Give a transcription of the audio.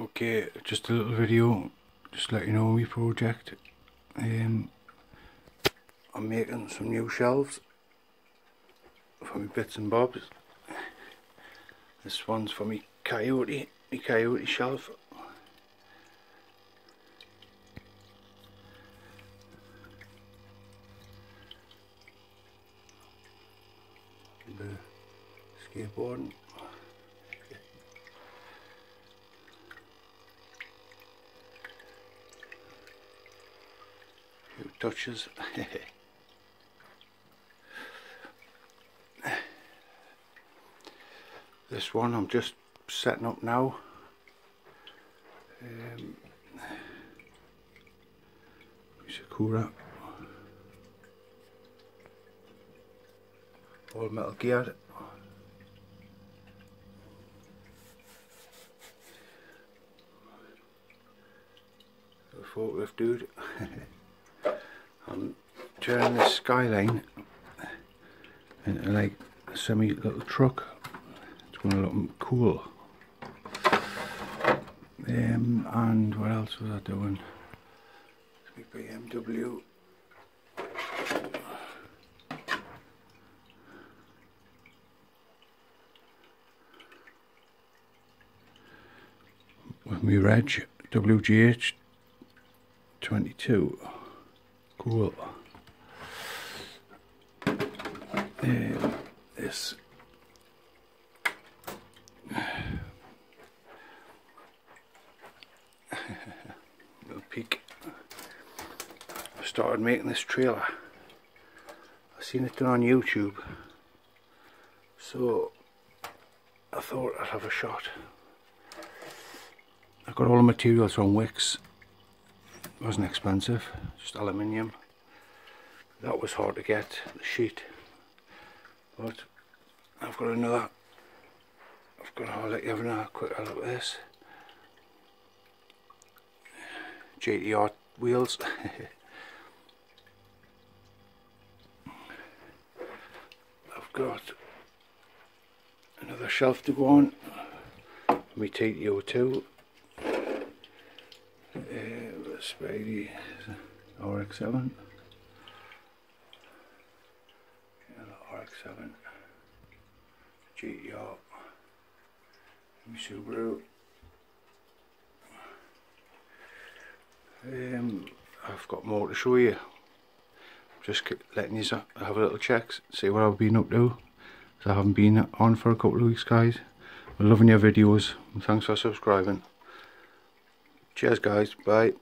Okay, just a little video, just let you know my project. Um, I'm making some new shelves for my bits and bobs. This one's for me coyote, my coyote shelf. The skateboarding. Few touches. this one I'm just setting up now. Um, Sakura. All metal gear. Forklift dude. I'm turning this skyline into like a semi little truck. It's going to look cool. Um, and what else was I doing? BMW. With me reg WJH 22. Cool. Um, this little peek. I started making this trailer. I seen it done on YouTube, so I thought I'd have a shot. I got all the materials from Wickes. Wasn't expensive, just aluminium. That was hard to get, the sheet. But I've got another. I've got. I'll let you have another quick look at this. GTR wheels. I've got another shelf to go on. My TT02. Spidey RX7. RX7. GTR. Subaru. Um, I've got more to show you. Just letting you have a little check, see what I've been up to. I haven't been on for a couple of weeks, guys. I'm loving your videos. Thanks for subscribing. Cheers, guys. Bye.